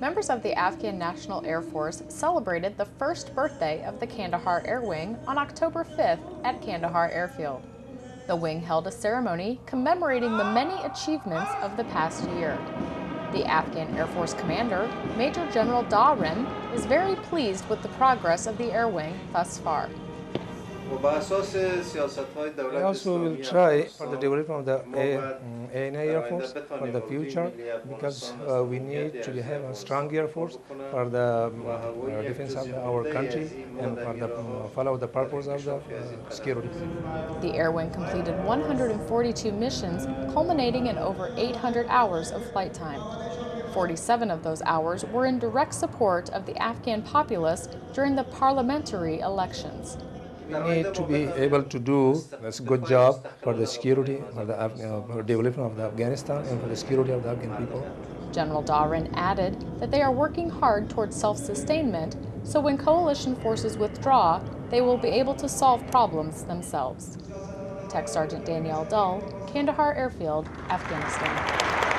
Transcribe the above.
members of the Afghan National Air Force celebrated the first birthday of the Kandahar Air Wing on October 5th at Kandahar Airfield. The wing held a ceremony commemorating the many achievements of the past year. The Afghan Air Force commander, Major General Dawran, is very pleased with the progress of the Air Wing thus far. We also will try for the development of the Air, um, ANA Air Force for the future because uh, we need to have a strong Air Force for the um, uh, defense of our country and for the um, follow the purpose of the uh, security. The Air Wing completed 142 missions, culminating in over 800 hours of flight time. 47 of those hours were in direct support of the Afghan populace during the parliamentary elections. We need to be able to do a good job for the security, for the uh, for development of the Afghanistan and for the security of the Afghan people. General Dawran added that they are working hard towards self-sustainment, so when coalition forces withdraw, they will be able to solve problems themselves. Tech Sergeant Danielle Dull, Kandahar Airfield, Afghanistan.